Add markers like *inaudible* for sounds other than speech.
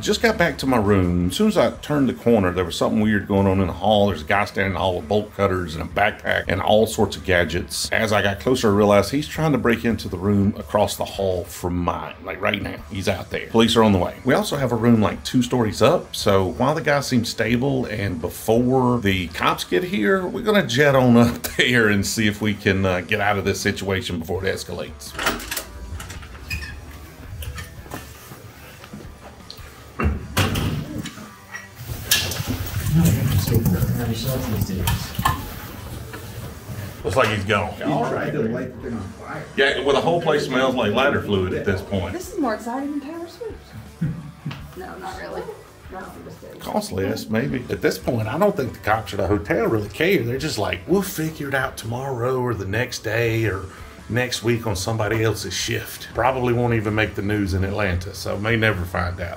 Just got back to my room. As soon as I turned the corner, there was something weird going on in the hall. There's a guy standing in the hall with bolt cutters and a backpack and all sorts of gadgets. As I got closer, I realized he's trying to break into the room across the hall from mine. Like right now, he's out there. Police are on the way. We also have a room like two stories up. So while the guy seems stable and before the cops get here, we're going to jet on up *laughs* there and see if we can uh, get out of this situation before it escalates. Looks like he's gone. All right. To light the thing on fire. Yeah, well, the whole place smells like lighter fluid at this point. This is more exciting than Taylor Swift. no, not really. No, I'm just kidding. Cost less, maybe. At this point, I don't think the cops at the hotel really care. They're just like, we'll figure it out tomorrow or the next day or next week on somebody else's shift. Probably won't even make the news in Atlanta, so may never find out.